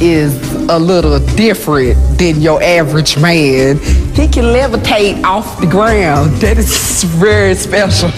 is a little different than your average man. He can levitate off the ground. That is very special.